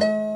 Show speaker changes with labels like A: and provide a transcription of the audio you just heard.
A: you